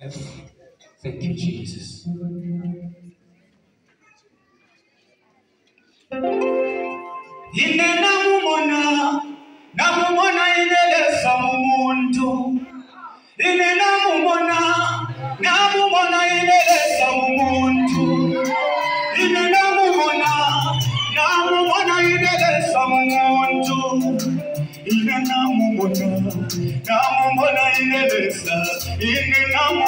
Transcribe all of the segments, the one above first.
Thank you, Jesus. ine namumona namumona inelesa mumuntu. Ine namumona namumona inelesa mumuntu. Ine namumona namumona inelesa mumuntu. Ine namumona namumona inelesa ine namumona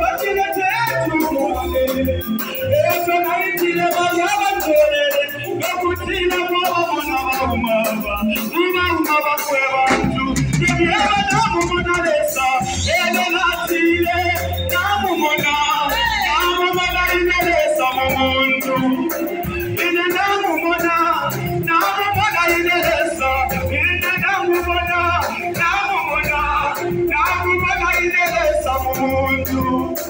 batile tetumwale eto naitile bayabatolele bakutile kwabamona baumaba mubauma bakwe bantu ibyaba namumonalesa elo natile mumuntu ine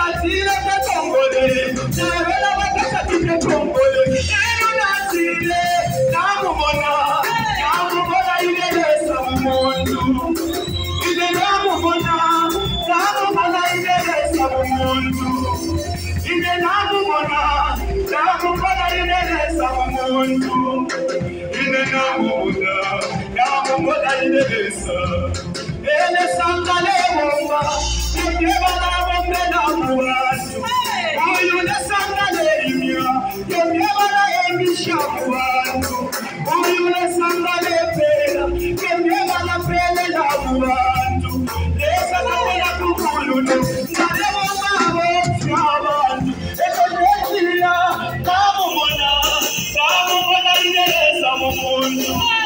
natile tekongole inelesa